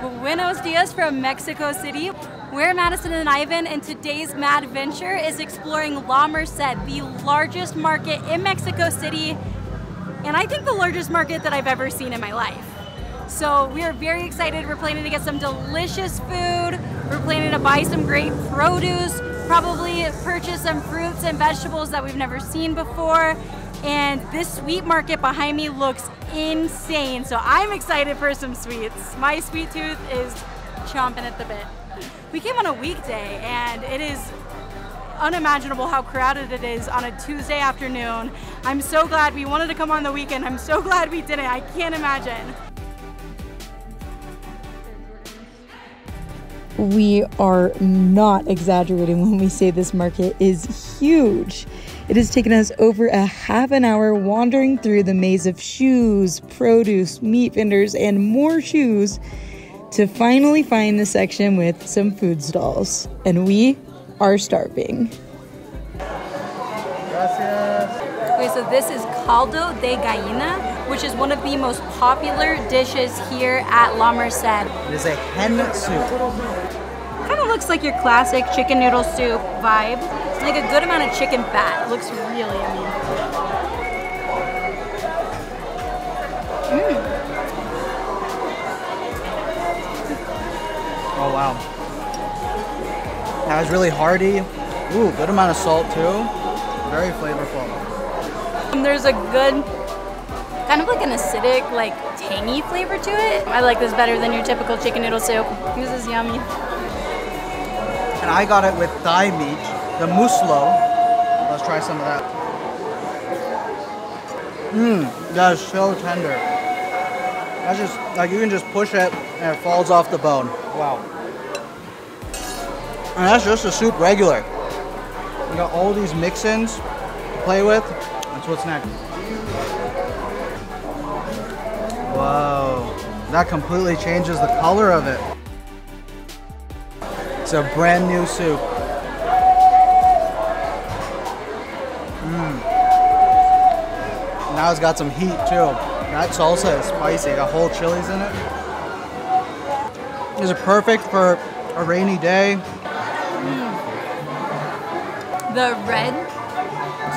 Buenos dias from Mexico City. We're Madison and Ivan, and today's Mad Venture is exploring La Merced, the largest market in Mexico City, and I think the largest market that I've ever seen in my life. So we are very excited. We're planning to get some delicious food. We're planning to buy some great produce, probably purchase some fruits and vegetables that we've never seen before. And this sweet market behind me looks insane. So I'm excited for some sweets. My sweet tooth is chomping at the bit. We came on a weekday and it is unimaginable how crowded it is on a Tuesday afternoon. I'm so glad we wanted to come on the weekend. I'm so glad we didn't. I can't imagine. We are not exaggerating when we say this market is huge. It has taken us over a half an hour wandering through the maze of shoes, produce, meat vendors, and more shoes to finally find the section with some food stalls. And we are starving. Okay, so this is caldo de gallina, which is one of the most popular dishes here at La Merced. It is a hen soup. Of looks like your classic chicken noodle soup vibe. It's like a good amount of chicken fat. It looks really yummy. Mm. Oh wow. That was really hearty. Ooh, good amount of salt too. Very flavorful. Um, there's a good, kind of like an acidic, like tangy flavor to it. I like this better than your typical chicken noodle soup. This is yummy and I got it with thigh meat, the muslo. Let's try some of that. Mmm, that is so tender. That's just, like you can just push it and it falls off the bone. Wow. And that's just a soup regular. We got all these mix-ins to play with. That's what's next. Whoa. That completely changes the color of it. It's a brand new soup. Mmm. Now it's got some heat too. That salsa is spicy. Got whole chilies in it. Is it perfect for a rainy day? Mm. The red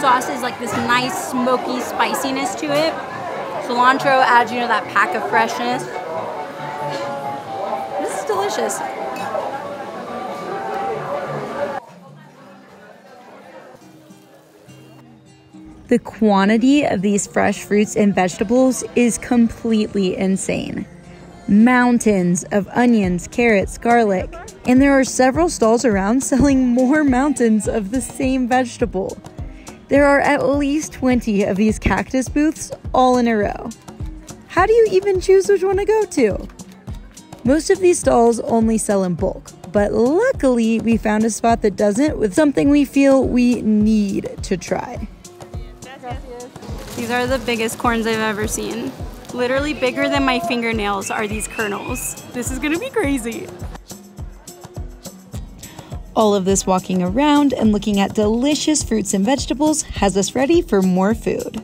sauce is like this nice smoky spiciness to it. Cilantro adds, you know, that pack of freshness. This is delicious. The quantity of these fresh fruits and vegetables is completely insane. Mountains of onions, carrots, garlic, and there are several stalls around selling more mountains of the same vegetable. There are at least 20 of these cactus booths all in a row. How do you even choose which one to go to? Most of these stalls only sell in bulk, but luckily we found a spot that doesn't with something we feel we need to try. These are the biggest corns I've ever seen. Literally bigger than my fingernails are these kernels. This is gonna be crazy. All of this walking around and looking at delicious fruits and vegetables has us ready for more food.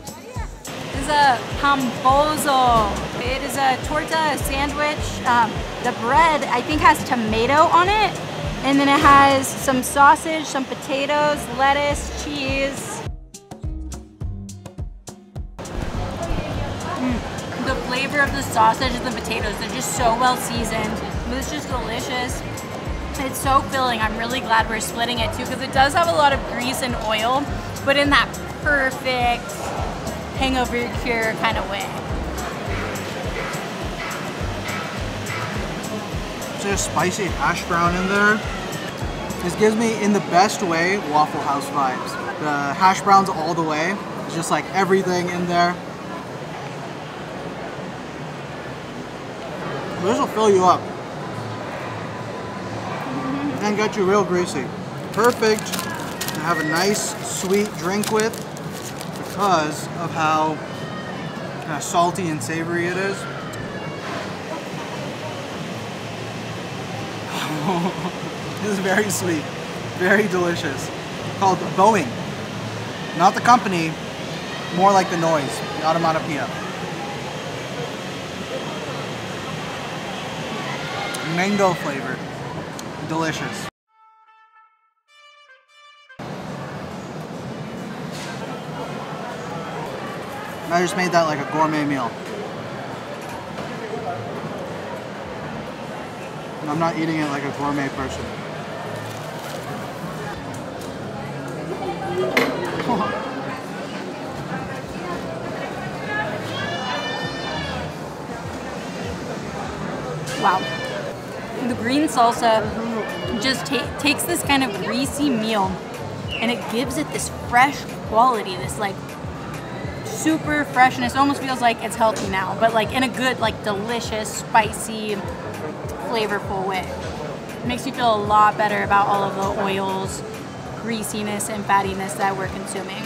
This is a pambozo. It is a torta sandwich. Um, the bread, I think, has tomato on it and then it has some sausage, some potatoes, lettuce, cheese. Mm. The flavor of the sausage and the potatoes, they're just so well seasoned. It's just delicious. It's so filling. I'm really glad we're splitting it too because it does have a lot of grease and oil, but in that perfect hangover cure kind of way. Just spicy hash brown in there. This gives me, in the best way, Waffle House vibes. The hash browns all the way. It's just like everything in there. This will fill you up. And get you real greasy. Perfect to have a nice sweet drink with because of how kind of salty and savory it is. this is very sweet, very delicious. Called Boing. Not the company, more like the noise. the onomatopoeia. Mango flavor. Delicious. I just made that like a gourmet meal. I'm not eating it like a gourmet person. Wow. The green salsa just ta- takes this kind of greasy meal and it gives it this fresh quality, this like super freshness. It almost feels like it's healthy now, but like in a good, like delicious, spicy, flavorful way. It makes you feel a lot better about all of the oils, greasiness, and fattiness that we're consuming.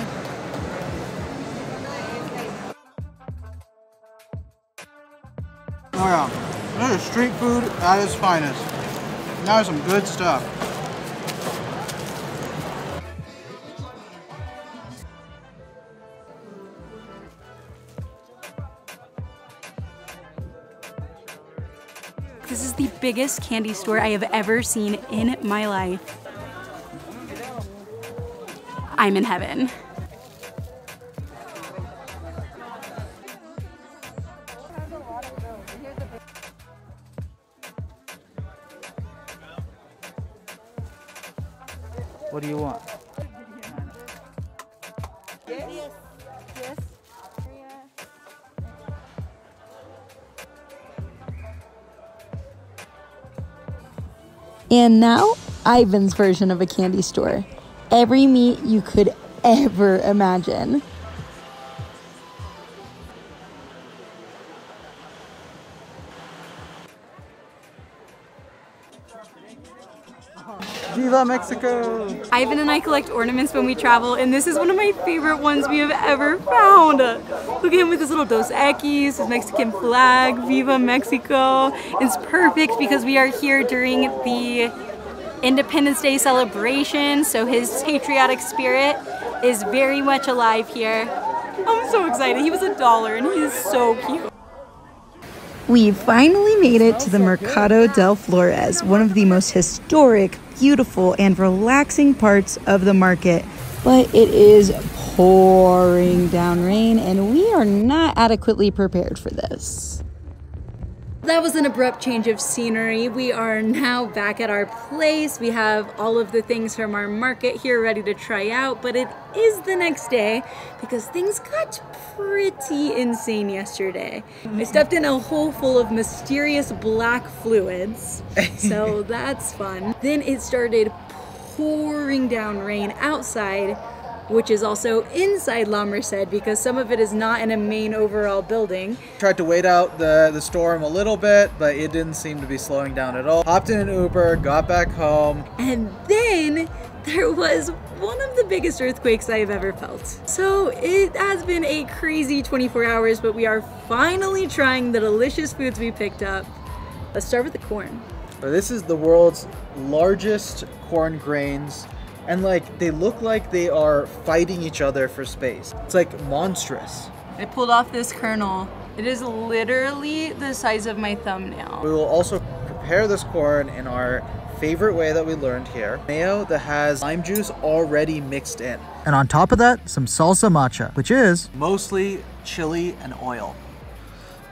Oh yeah, this is street food at its finest. Now some good stuff. This is the biggest candy store I have ever seen in my life. I'm in heaven. What do you want? And now, Ivan's version of a candy store. Every meat you could ever imagine. Viva Mexico! Ivan and I collect ornaments when we travel, and this is one of my favorite ones we have ever found. Look at him with his little Dos Equis, his Mexican flag, Viva Mexico. It's perfect because we are here during the Independence Day celebration, so his patriotic spirit is very much alive here. I'm so excited. He was a dollar, and he is so cute. We finally made it to the Mercado del Flores, one of the most historic, beautiful, and relaxing parts of the market. But it is pouring down rain, and we are not adequately prepared for this. That was an abrupt change of scenery. We are now back at our place. We have all of the things from our market here ready to try out, but it is the next day because things got pretty insane yesterday. I stepped in a hole full of mysterious black fluids, so that's fun. Then it started pouring down rain outside which is also inside La Merced because some of it is not in a main overall building. Tried to wait out the, the storm a little bit, but it didn't seem to be slowing down at all. Hopped in an Uber, got back home. And then there was one of the biggest earthquakes I've ever felt. So it has been a crazy 24 hours, but we are finally trying the delicious foods we picked up. Let's start with the corn. This is the world's largest corn grains and like they look like they are fighting each other for space. It's like monstrous. I pulled off this kernel. It is literally the size of my thumbnail. We will also prepare this corn in our favorite way that we learned here. Mayo that has lime juice already mixed in. And on top of that, some salsa macha, which is mostly chili and oil.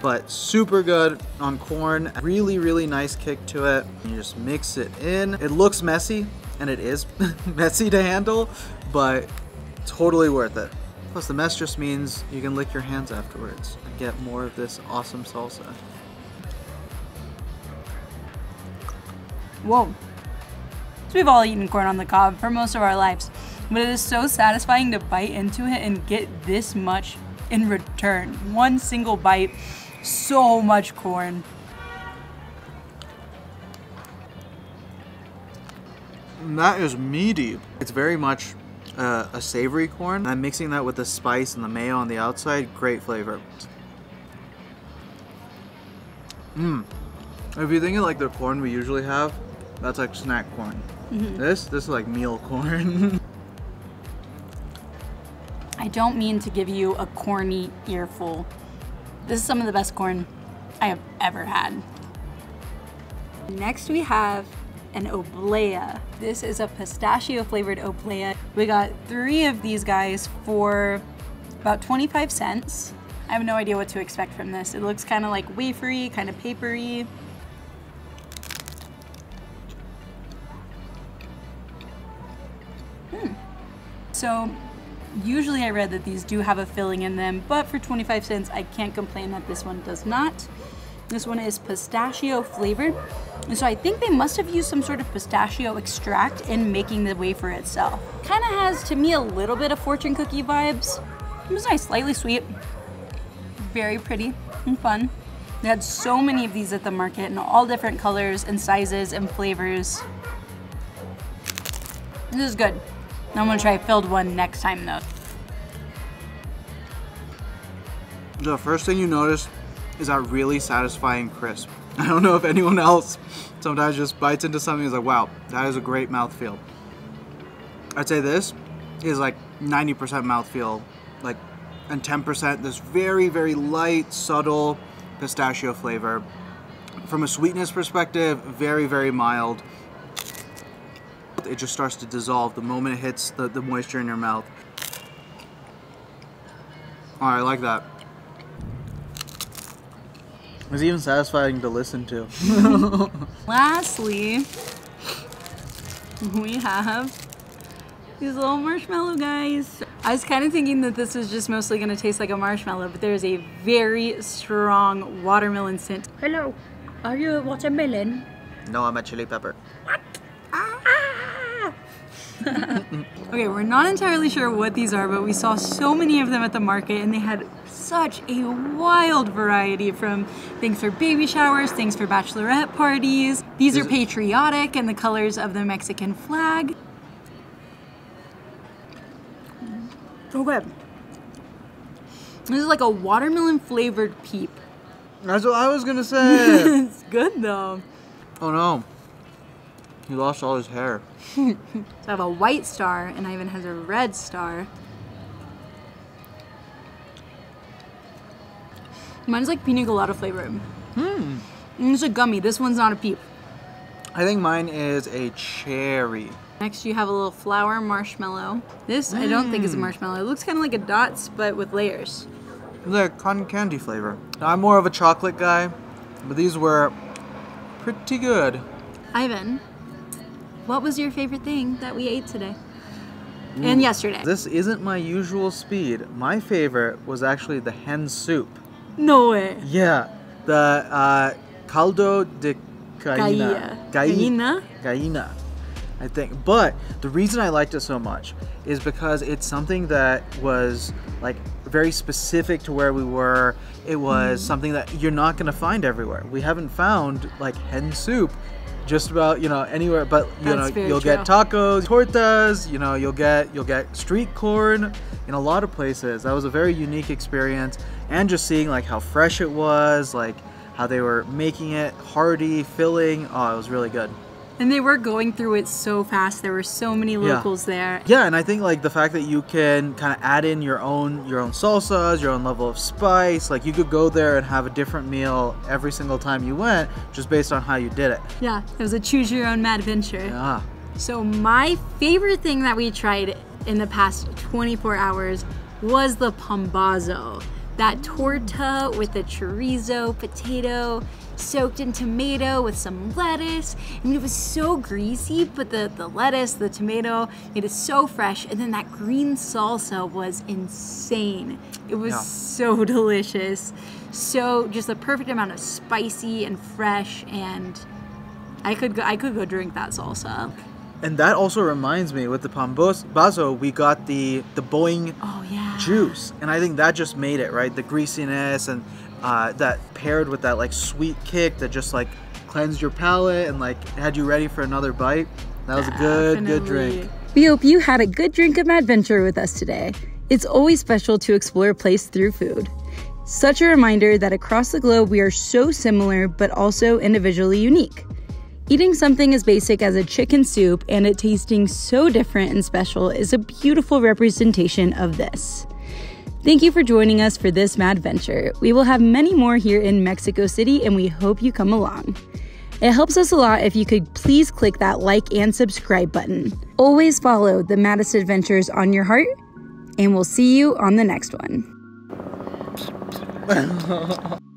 But super good on corn. Really, really nice kick to it. You just mix it in. It looks messy, and it is messy to handle, but totally worth it. Plus the mess just means you can lick your hands afterwards and get more of this awesome salsa. Whoa. So we've all eaten corn on the cob for most of our lives, but it is so satisfying to bite into it and get this much in return. One single bite, so much corn. That is meaty. It's very much uh, a savory corn. I'm mixing that with the spice and the mayo on the outside. Great flavor. Mmm. If you think of like the corn we usually have, that's like snack corn. This, this is like meal corn. I don't mean to give you a corny earful. This is some of the best corn I have ever had. Next we have an oblea. This is a pistachio flavored oblea. We got three of these guys for about 25 cents. I have no idea what to expect from this. It looks kind of like wafery, kind of papery. Hmm. So usually I read that these do have a filling in them, but for 25 cents, I can't complain that this one does not. This one is pistachio flavored. And so I think they must have used some sort of pistachio extract in making the wafer itself. Kind of has, to me, a little bit of fortune cookie vibes. It was nice, slightly sweet. Very pretty and fun. They had so many of these at the market in all different colors and sizes and flavors. This is good. I'm gonna try a filled one next time though. The first thing you notice is that really satisfying crisp. I don't know if anyone else sometimes just bites into something and is like, wow, that is a great mouthfeel. I'd say this is like 90% mouthfeel, like, and 10% this very, very light, subtle pistachio flavor. From a sweetness perspective, very, very mild. It just starts to dissolve the moment it hits the, the moisture in your mouth. Oh, I like that. It's even satisfying to listen to. Lastly, we have these little marshmallow guys. I was kind of thinking that this was just mostly going to taste like a marshmallow, but there's a very strong watermelon scent. Hello, are you a watermelon? no, I'm a chili pepper. Ah! Okay, we're not entirely sure what these are, but we saw so many of them at the market and they had such a wild variety from things for baby showers, things for bachelorette parties. These are Is patriotic and the colors of the Mexican flag. So good. This is like a watermelon flavored peep. That's what I was gonna say. it's good though. oh no. He lost all his hair. So I have a white star and Ivan has a red star. Mine's like pina colada flavor. Hmm. It's a gummy. This one's not a peep. I think mine is a cherry. Next, you have a little flour marshmallow. This I don't think is a marshmallow. It looks kind of like a dots, but with layers. The cotton candy flavor. Now, I'm more of a chocolate guy, but these were pretty good. Ivan, what was your favorite thing that we ate today? And yesterday? This isn't my usual speed. My favorite was actually the hen soup. no way. Yeah, the uh, caldo de Gallina. gallina. Gallina? I think. But the reason I liked it so much is because it's something that was like very specific to where we were. It was something that you're not going to find everywhere. We haven't found like hen soup just about you know anywhere but you That's know you'll get tacos tortas you know you'll get you'll get street corn in a lot of places. That was a very unique experience. And just seeing like how fresh it was like how they were making it hearty filling. Oh it was really good And they were going through it so fast. There were so many locals there. yeah and i think like the fact that you can kind of add in your own your own salsas your own level of spice like you could go there and have a different meal every single time you went just based on how you did it Yeah, it was a choose your own mad adventure. yeah So my favorite thing that we tried in the past 24 hours was the pambazo. That torta with the chorizo, potato, soaked in tomato with some lettuce. I mean, it was so greasy, but the, the lettuce, the tomato it so fresh. And then that green salsa was insane. It was Yeah. so delicious. So just the perfect amount of spicy and fresh and I could go I could go drink that salsa. and that also reminds me with the pambazo we got the the boing Oh yeah. juice and i think that just made it right the greasiness and uh, that paired with that like sweet kick that just like cleansed your palate and like had you ready for another bite that was a good good drink We hope you had a good drink of adventure with us today. It's always special to explore a place through food. Such a reminder that across the globe we are so similar but also individually unique. Eating something as basic as a chicken soup and it tasting so different and special is a beautiful representation of this. Thank you for joining us for this mad venture. We will have many more here in Mexico City and we hope you come along. It helps us a lot if you could please click that like and subscribe button. Always follow the maddest adventures on your heart, and we'll see you on the next one.